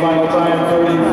final time 30.